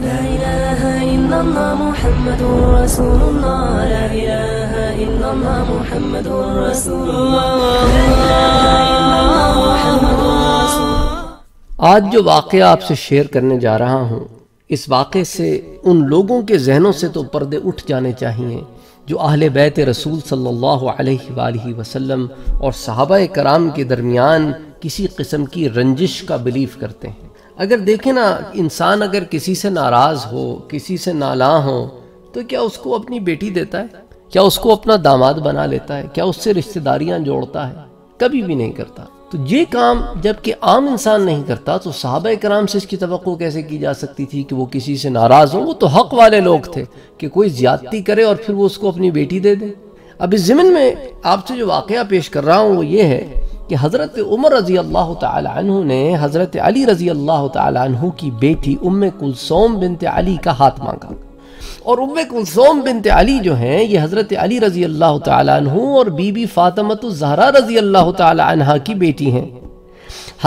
لا إله إلا الله محمد رسول الله. لا إله إلا الله محمد رسول الله. آج جو واقعہ آپ سے شیئر کرنے جا رہا ہوں، اس واقعے سے ان لوگوں کے ذہنوں سے تو پردے اٹھ جانے چاہیے جو اہل بیت رسول صلی اللہ علیہ وآلہ وسلم اور صحابہ کرام کے درمیان کسی قسم کی رنجش کا بلیف کرتے ہیں۔ اگر دیکھیں نا، انسان اگر کسی سے ناراض ہو، کسی سے نالاں ہو، تو کیا اس کو اپنی بیٹی دیتا ہے؟ کیا اس کو اپنا داماد بنا لیتا ہے؟ کیا اس سے رشتہ داریاں جوڑتا ہے؟ کبھی بھی نہیں کرتا۔ تو یہ کام جبکہ عام انسان نہیں کرتا، تو صحابہ کرام سے اس کی توقع کیسے کی جا سکتی تھی کہ وہ کسی سے ناراض ہوں؟ وہ تو حق والے لوگ تھے کہ کوئی زیادتی کرے اور پھر وہ اس کو اپنی بیٹی دے دے۔ اب اس ضمن میں آپ سے جو واقعہ پیش کر رہا ہوں وہ یہ ہے کہ حضرت عمر رضی اللہ تعالی عنہ نے حضرت علی رضی اللہ تعالی عنہ کی بیٹی ام کلثوم بنت علی کا ہاتھ مانگا۔ اور ام کلثوم بنت علی جو ہیں، یہ حضرت علی رضی اللہ تعالیٰ عنہ اور بی بی فاطمت الزہرہ رضی اللہ تعالیٰ عنہ کی بیٹی ہیں۔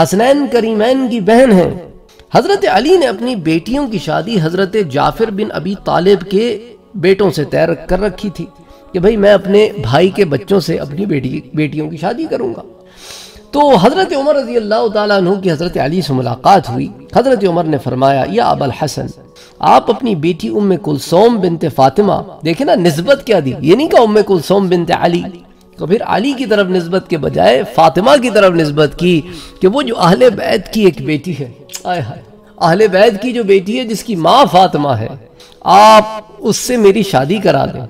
حسنین کریمین کی بہن ہیں۔ حضرت علی نے اپنی بیٹیوں کی شادی حضرت جعفر بن ابی طالب کے بیٹوں سے طے کر رکھی تھی کہ بھئی میں اپنے بھائی کے بچوں سے اپنی بیٹی بیٹیوں کی شادی کروں گا۔ تو حضرت عمر رضی اللہ تعالیٰ عنہ کی حضرت علی سے ملاقات ہوئی۔ حضرت عمر نے فرمایا، یا ابا الحسن، آپ اپنی بیٹی ام کلثوم بنت فاطمہ، دیکھیں نا نسبت کیا دی۔ یہ نہیں کہا ام کلثوم بنت علی۔ تو پھر علی کی طرف نسبت کے بجائے فاطمہ کی طرف نسبت کی کہ وہ جو اہل بیت کی ایک بیٹی ہے۔ آئے ہائے، اہل بیت کی جو بیٹی ہے جس کی ماں فاطمہ ہے، آپ اس سے میری شادی کرا دیں۔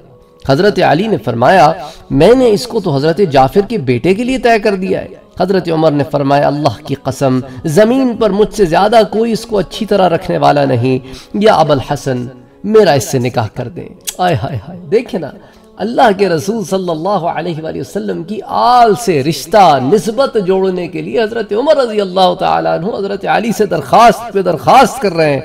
حضرت علی نے فرمایا، میں نے اس کو تو حضرت جعفر کے بیٹے کے لیے طے کر دیا ہے۔ حضرت عمر نے فرمایا، اللہ کی قسم، زمین پر مجھ سے زیادہ کوئی اس کو اچھی طرح رکھنے والا نہیں۔ یا اب الحسن، میرا اس سے نکاح کر دیں۔ آئے ہائے ہائے دیکھیں نا۔ اللہ کے رسول صلی اللہ علیہ وآلہ وسلم کی آل سے رشتہ، نسبت جوڑنے کے لیے حضرت عمر رضی اللہ تعالیٰ عنہ، حضرت علی سے درخواست پہ درخواست کر رہے ہیں۔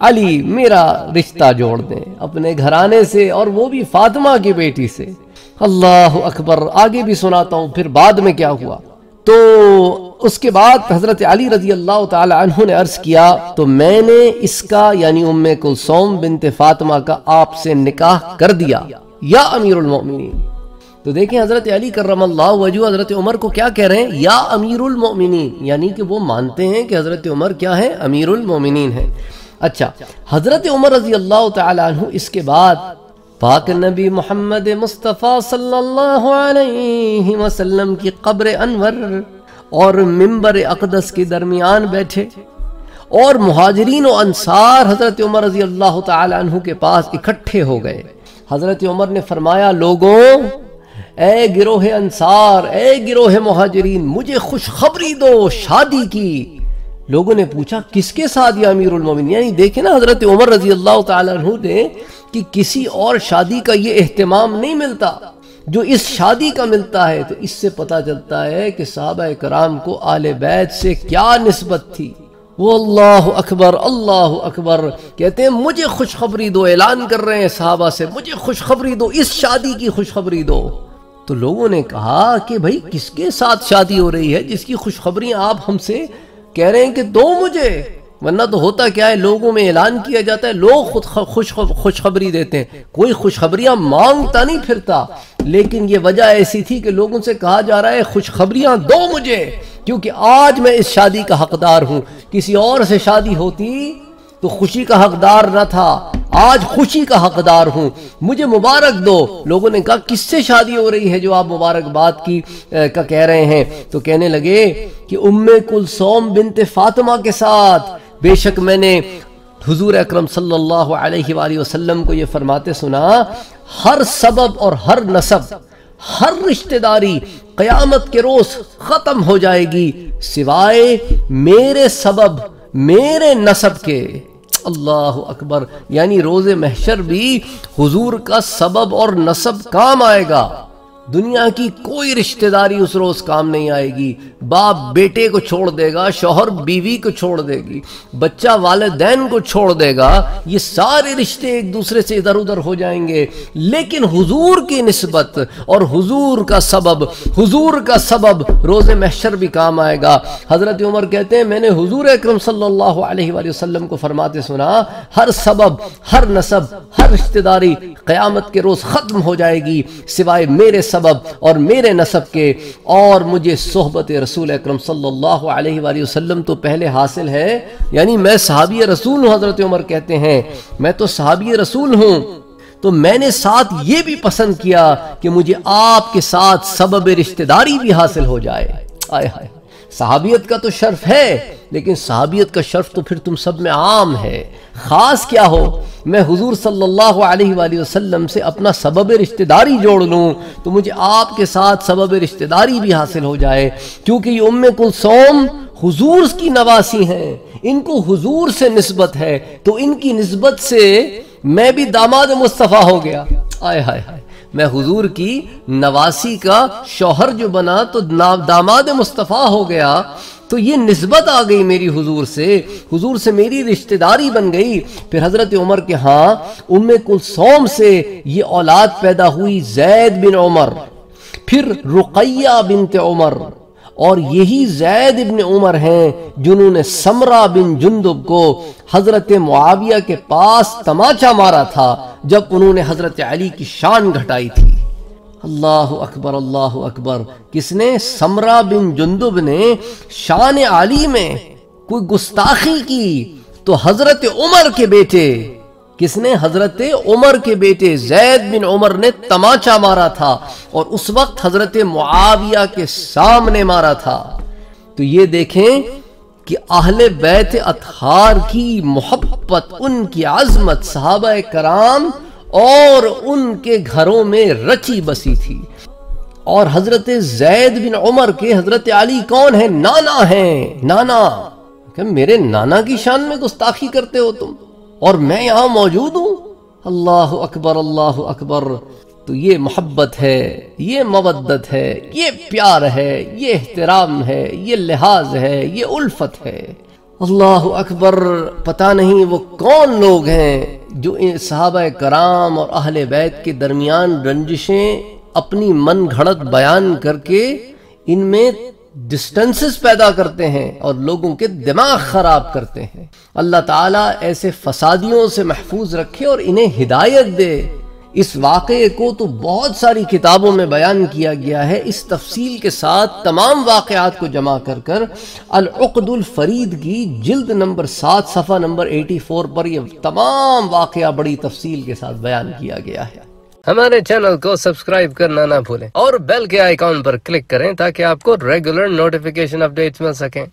علی، میرا رشتہ جوڑ دیں۔ اپنے گھرانے سے اور وہ بھی فاطمہ کی بیٹی سے۔ اللہ اکبر، آگے بھی سناتا ہوں، پھر بعد میں کیا ہوا؟ تو اس کے بعد حضرت علی رضی اللہ تعالی عنہ نے عرض کیا، تو میں نے اس کا یعنی ام کلثوم بنت فاطمہ کا آپ سے نکاح کر دیا۔ یا امیر المؤمنین۔ تو دیکھیں حضرت علی کرم اللہ وجہ حضرت عمر کو کیا کہہ رہے ہیں؟ یا امیر المؤمنین۔ یعنی کہ وہ مانتے ہیں کہ حضرت عمر کیا ہے امیر المؤمنین ہیں۔ اچھا حضرت عمر رضی اللہ تعالی عنہ اس کے بعد پاک نبی محمد مصطفیٰ صلی اللہ علیہ وسلم کی قبر انور اور ممبر اقدس کے درمیان بیٹھے اور مہاجرین و انصار حضرت عمر رضی اللہ تعالی عنہ کے پاس اکٹھے ہو گئے۔ حضرت عمر نے فرمایا، لوگوں، اے گروہ انصار، اے گروہ مہاجرین، مجھے خوشخبری دو، شادی کی۔ لوگوں نے پوچھا، کس کے ساتھ یا امیر المومن یعنی دیکھیں نا، حضرت عمر رضی اللہ تعالیٰ عنہ نے کہ کسی اور شادی کا یہ اہتمام نہیں ملتا۔ جو اس شادی کا ملتا ہے، تو اس سے پتا چلتا ہے کہ صحابہ کرام کو آل بیت سے کیا نسبت تھی۔ وہ اللہ اکبر اللہ اکبر۔ کہتے ہیں، مجھے خوشخبری دو، اعلان کر رہے ہیں صحابہ سے، مجھے خوشخبری دو، اس شادی کی خوشخبری دو۔ تو لوگوں نے کہا کہ بھائی، کس کے ساتھ شادی ہو رہی ہے؟ جس کی خوشخبری آپ ہم سے کہہ رہے ہیں کہ دو مجھے، ورنہ تو ہوتا کیا ہے، لوگوں میں اعلان کیا جاتا ہے، لوگ خود خوش، خوشخبری دیتے ہیں۔ کوئی خوشخبریاں مانگتا نہیں پھرتا۔ لیکن یہ وجہ ایسی تھی کہ لوگوں سے کہا جا رہا ہے، خوشخبریاں دو مجھے، کیونکہ آج میں اس شادی کا حقدار ہوں۔ کسی اور سے شادی ہوتی تو خوشی کا حقدار نہ تھا۔ آج خوشی کا حقدار ہوں۔ مجھے مبارک دو۔ لوگوں نے کہا، کس سے شادی ہو رہی ہے جو آپ مبارک بات کی کا کہہ رہے ہیں؟ تو کہنے لگے کہ ام کلثوم بنت فاطمہ کے ساتھ۔ بے شک میں نے حضور اکرم صلی اللہ علیہ وآلہ وسلم کو یہ فرماتے سنا، ہر سبب اور ہر نصب ہر رشتہ داری قیامت کے روز ختم ہو جائے گی، سوائے میرے سبب، میرے نصب کے۔ اللہ اکبر یعنی روز محشر بھی حضور کا سبب اور نصب کام آئے گا۔ دنیا کی کوئی رشتہ داری اس روز کام نہیں آئے گی۔ باپ بیٹے کو چھوڑ دے گا، شوہر بیوی کو چھوڑ دے گی، بچہ والدین کو چھوڑ دے گا۔ یہ سارے رشتے ایک دوسرے سے ادھر ادھر ہو جائیں گے۔ لیکن حضور کی نسبت اور حضور کا سبب، حضور کا سبب روز محشر بھی کام آئے گا۔ حضرت عمر کہتے ہیں، میں نے حضور اکرم صلی اللہ علیہ وآلہ وسلم کو فرماتے سنا، ہر سبب، ہر نصب ہر رشتہ داری قیامت کے روز ختم ہو جائے گی، سوائے میرے سبب۔ سبب اور میرے نصب کے اور مجھے صحبت رسول اکرم صلی اللہ علیہ وآلہ وسلم تو پہلے حاصل ہے۔ یعنی میں صحابی رسول ہوں، حضرت عمر کہتے ہیں۔ میں تو صحابی رسول ہوں۔ تو میں نے ساتھ یہ بھی پسند کیا کہ مجھے آپ کے ساتھ سبب رشتہ داری بھی حاصل ہو جائے۔ آئے آئے صحابیت کا تو شرف ہے، لیکن صحابیت کا شرف تو پھر تم سب میں عام ہے۔ خاص کیا ہو؟ میں حضور صلی اللہ علیہ وآلہ وسلم سے اپنا سبب رشتہ داری جوڑ لوں تو مجھے آپ کے ساتھ سبب رشتہ داری بھی حاصل ہو جائے۔ کیونکہ یہ ام کلثوم حضور کی نواسی ہیں۔ ان کو حضور سے نسبت ہے۔ تو ان کی نسبت سے میں بھی داماد مصطفیٰ ہو گیا۔ آئے ہائے ہائے میں حضور کی نواسی کا شوہر جو بنا تو داماد مصطفیٰ ہو گیا، تو یہ نسبت آ گئی میری حضور سے۔ حضور سے میری رشتہ داری بن گئی۔ پھر حضرت عمر کے ہاں ام کلثوم سے یہ اولاد پیدا ہوئی زید بن عمر، پھر رقیہ بنت عمر۔ اور یہی زید ابن عمر ہیں جنہوں نے سمرہ بن جندب کو حضرت معاویہ کے پاس تماچا مارا تھا۔ جب انہوں نے حضرت علی کی شان گھٹائی تھی۔ اللہ اکبر اللہ اکبر، کس نے سمرہ بن جندب نے شان علی میں کوئی گستاخی کی؟ تو حضرت عمر کے بیٹے، کس نے حضرت عمر کے بیٹے زید بن عمر نے تماچا مارا تھا اور اس وقت حضرت معاویہ کے سامنے مارا تھا؟ تو یہ دیکھیں کہ اہل بیت اتحار کی محبت، ان کی عظمت صحابہ کرام اور ان کے گھروں میں رچی بسی تھی۔ اور حضرت زید بن عمر کے حضرت علی کون ہیں؟ نانا ہیں۔ نانا، کہ میرے نانا کی شان میں گستاخی کرتے ہو تم۔ اور میں یہاں موجود ہوں۔ اللہ اکبر اللہ اکبر۔ تو یہ محبت ہے، یہ مودت ہے، یہ پیار ہے، یہ احترام ہے، یہ لحاظ ہے، یہ الفت ہے۔ اللہ اکبر، پتہ نہیں وہ کون لوگ ہیں جو صحابہ کرام اور اہل بیت کے درمیان رنجشیں اپنی من گھڑت بیان کر کے ان میں ڈسٹنسز پیدا کرتے ہیں اور لوگوں کے دماغ خراب کرتے ہیں۔ اللہ تعالیٰ ایسے فسادیوں سے محفوظ رکھے اور انہیں ہدایت دے۔ اس واقعے کو تو بہت ساری کتابوں میں بیان کیا گیا ہے۔ اس تفصیل کے ساتھ تمام واقعات کو جمع کر کر العقد الفرید کی جلد نمبر سات، صفحہ نمبر ایٹی فور پر یہ تمام واقعہ بڑی تفصیل کے ساتھ بیان کیا گیا ہے۔ ہمارے چینل کو سبسکرائب کرنا نہ بھولیں اور بیل کے آئیکن پر کلک کریں تاکہ آپ کو ریگولر نوٹیفیکیشن اپڈیٹس مل سکیں۔